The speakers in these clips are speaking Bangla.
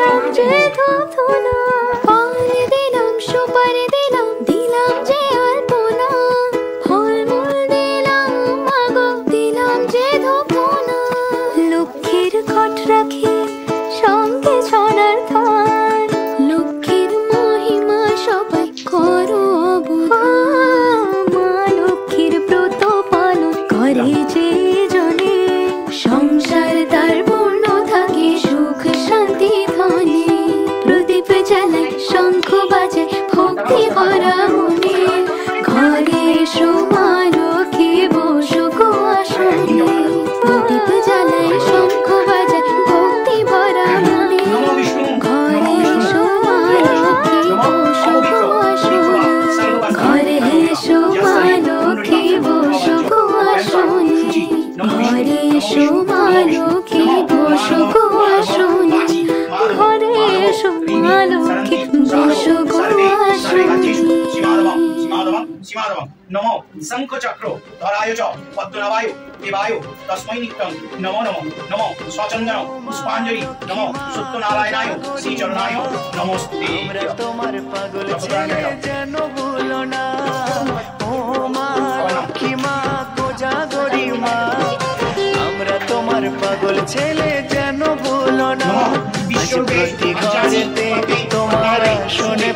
দিলাম যে দিলাম দিলাম দিলাম যে দিলাম দিলাম যে লক্ষ্মীর খট রাখি, সঙ্গে ছড়ার থান লক্ষ্মীর মহিমা সবাই করো মা লক্ষ্মীর ব্রত পালন করে যে জনে। সংসার তার ेषु নিত্যং নম শঙ্খচক্র ধরায় চ পদ্মনাভায় দেবায় নম নম নম স্বচন্দন পুষ্পাঞ্জলি নম সত্যনারায়ণায় শ্রীচরণায় নমস্তে পাগল ছেলে যেন ভুলো না আজ তোমার শুনে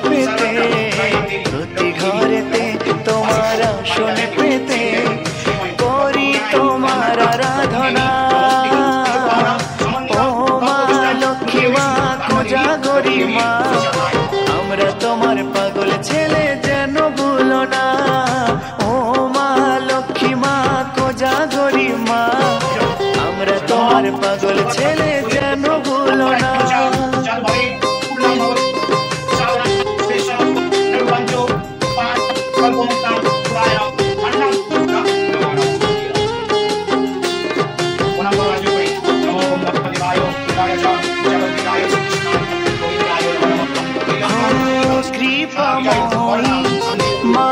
कृपा मोहि मा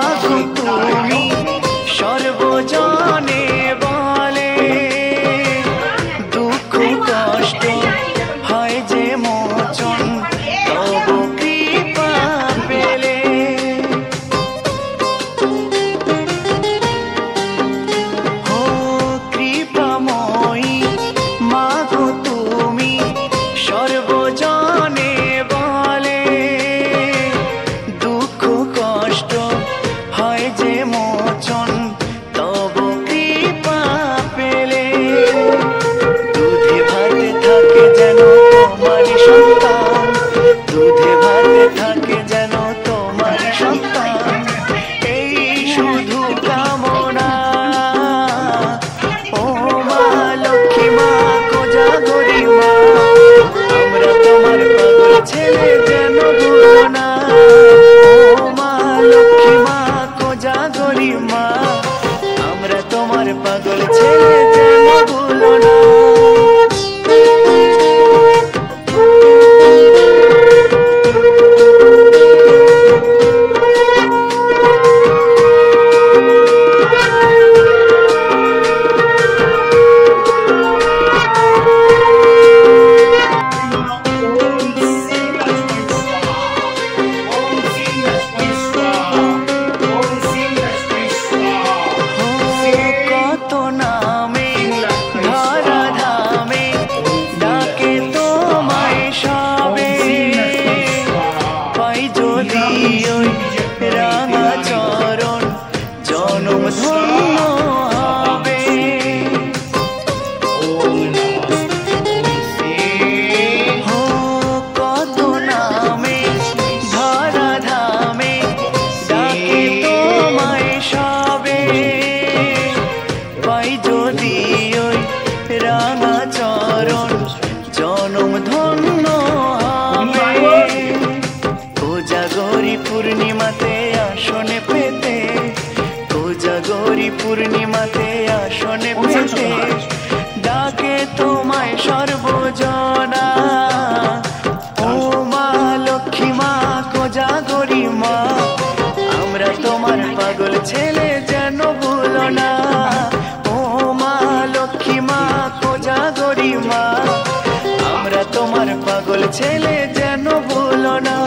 ছেলে যেন ভুলো না,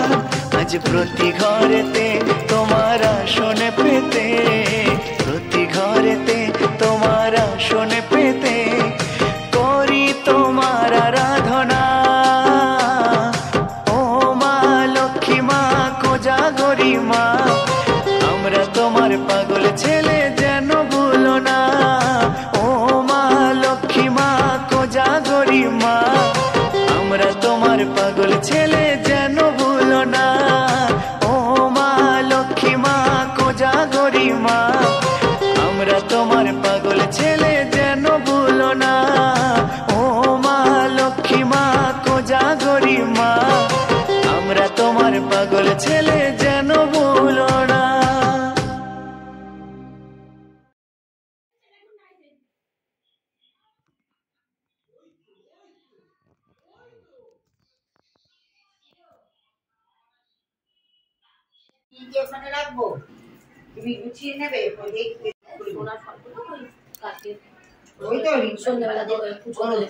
আজ প্রতি ঘরেতে তোমার আসনে পেতে, প্রতি ঘরেতে তোমার আসনে পেতে, করি তোমার আরাধনা। ও মা, লক্ষ্মী মা কোজা গরি মা, আমরা তোমার পাগল ছেলে পাগল ছেলে যেন ভুলো না। কি যে ওখানে রাখব। তুমি গুছিয়ে নেবে ওই তো সন্ধ্যাবেলা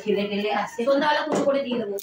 ছেলে টেলে আসে। সন্ধ্যাবেলা পুজো করে দিয়ে দেবো।